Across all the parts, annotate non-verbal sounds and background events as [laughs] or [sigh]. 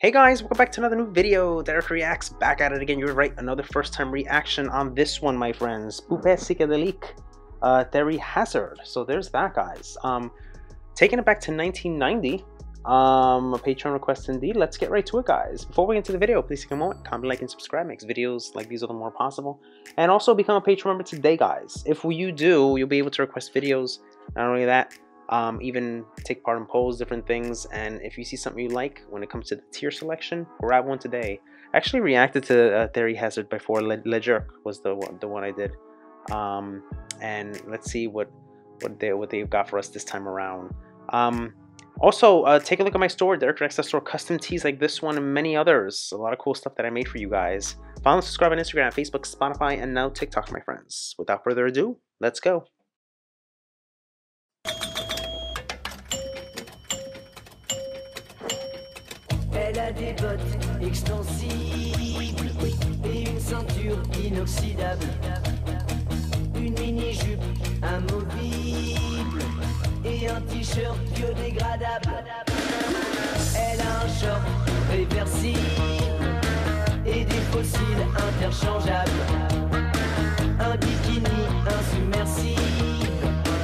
Hey guys, welcome back to another new video. Dereck Reacts, back at it again. You're right, another first time reaction on this one, my friends. Poupée Psychédélique, uh, Thierry Hazard. So there's that, guys. Um, taking it back to 1990, um, a Patreon request indeed. Let's get right to it, guys. Before we get into the video, please take a moment, comment, like, and subscribe. Makes videos like these are the more possible. And also become a Patreon member today, guys. If you do, you'll be able to request videos. Not only that, um, even take part in polls, different things. And if you see something you like when it comes to the tier selection, grab one today. I actually reacted to uh, Thierry Hazard before. Le, Jerk was the one, the one I did. Um, and let's see what what they what they've got for us this time around. Um, also, uh, take a look at my store, Dereck Reacts Store, custom tees like this one and many others. A lot of cool stuff that I made for you guys. Follow and subscribe on Instagram, Facebook, Spotify, and now TikTok, my friends. Without further ado, let's go. A des bottes extensibles et une ceinture inoxydable. Une mini-jupe amovible et un t-shirt biodégradable. Elle a un short réversible et des fossiles interchangeables. Un bikini insubmersible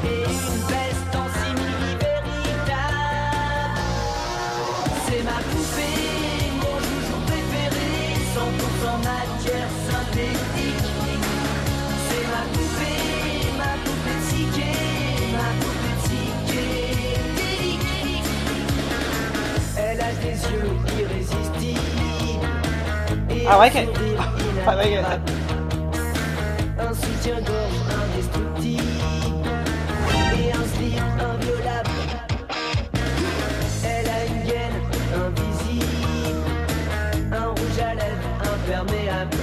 et une veste en simili véritable. C'est ma poupée, I like un it. I like it. [laughs] inadorable. Un soutien-gorge indestructible. Et un slip inviolable. Elle a une gaine invisible, un rouge à lèvres imperméable,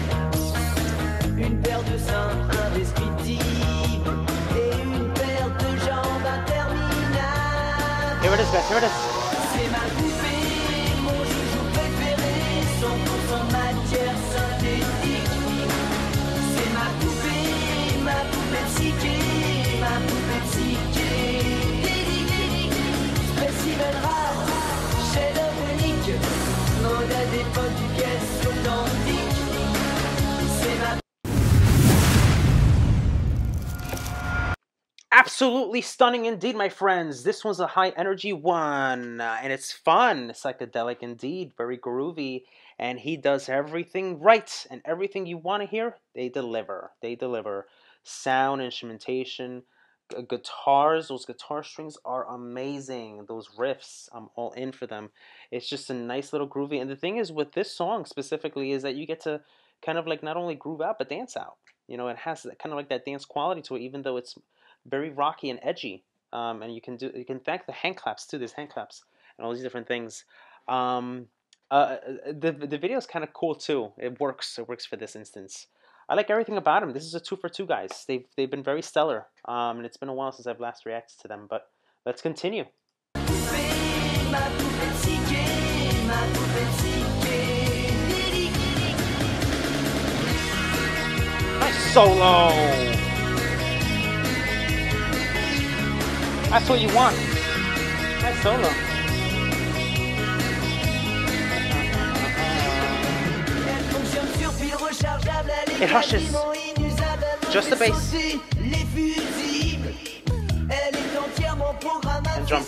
une paire de seins indescriptibles et une paire de jambes interminables. Here it is, guys. Here it is. Absolutely stunning indeed, my friends. This one's a high energy one, uh, and it's fun, psychedelic indeed, very groovy. And he does everything right, and everything you want to hear, they deliver. They deliver. Sound, instrumentation, gu- guitars. Those guitar strings are amazing. Those riffs, I'm all in for them. It's just a nice little groovy. And the thing is, with this song specifically, is that you get to kind of like not only groove out, but dance out. You know, it has kind of like that dance quality to it, even though it's very rocky and edgy. Um, and you can do you can thank the hand claps too. There's hand claps and all these different things. Um, uh, the the video is kind of cool too. It works. It works for this instance. I like everything about them. This is a two for two, guys. They've they've been very stellar. Um, and it's been a while since I've last reacted to them. But let's continue. Nice solo. That's what you want. Nice solo. Elle fonctionne sur pile rechargeable, elle est It hushes. quasiment inusable, elle Just the bass. sauter les fusibles. Elle est entièrement programmable, And drums.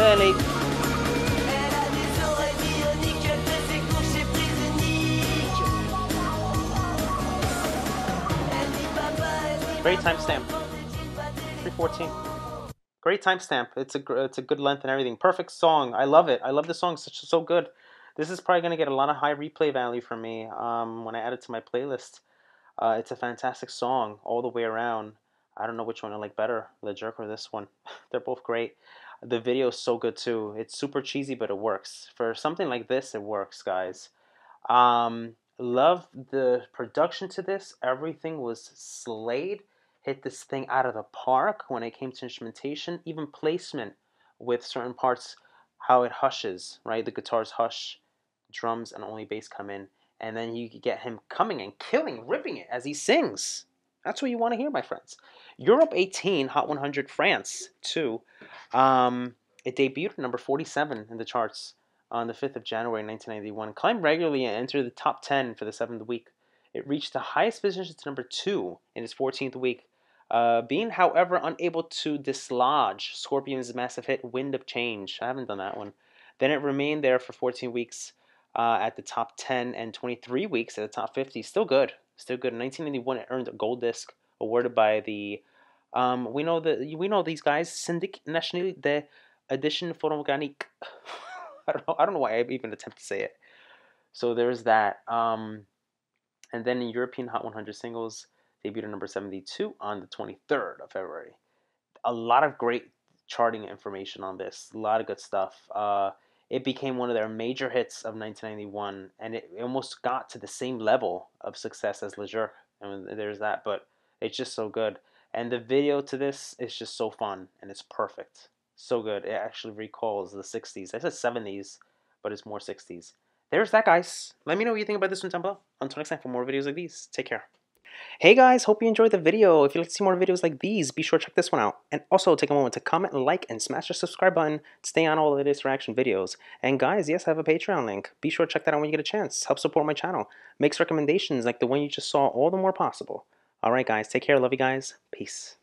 dit Great timestamp. maman, des jeans, pas des 314. Great timestamp. It's a it's a good length and everything. Perfect song. I love it. I love the song. Such so good. This is probably gonna get a lot of high replay value for me um, when I add it to my playlist. Uh, it's a fantastic song all the way around. I don't know which one I like better, The Jerk or this one. [laughs] They're both great. The video is so good too. It's super cheesy, but it works. For something like this, it works, guys. Um, love the production to this. Everything was slayed hit this thing out of the park when it came to instrumentation, even placement with certain parts, how it hushes, right? The guitars hush, drums and only bass come in, and then you get him coming and killing, ripping it as he sings. That's what you want to hear, my friends. Europe 18, Hot 100 France 2. Um, it debuted at number 47 in the charts on the 5th of January 1991. Climbed regularly and entered the top 10 for the seventh week. It reached the highest position to number 2 in its 14th week uh, being, however, unable to dislodge Scorpion's massive hit Wind of Change. I haven't done that one. Then it remained there for 14 weeks uh, at the top 10 and 23 weeks at the top 50. Still good. Still good. In 1991, it earned a gold disc awarded by the. Um, we know the we know these guys. Syndic National de Edition Phonographique. [laughs] I don't know. I don't know why I even attempt to say it. So there's that. Um, and then in European Hot 100 singles, debuted at number 72 on the 23rd of February. A lot of great charting information on this, a lot of good stuff. Uh, it became one of their major hits of 1991, and it almost got to the same level of success as Le Jerk. I mean, there's that, but it's just so good. And the video to this is just so fun, and it's perfect. So good. It actually recalls the 60s. I said 70s, but it's more 60s. There's that, guys. Let me know what you think about this one down below. Until next time, for more videos like these, take care. Hey guys, hope you enjoyed the video. If you'd like to see more videos like these, be sure to check this one out. And also take a moment to comment, like, and smash the subscribe button to stay on all the latest reaction videos. And guys, yes, I have a Patreon link. Be sure to check that out when you get a chance. Help support my channel. Makes recommendations like the one you just saw all the more possible. Alright guys, take care. Love you guys. Peace.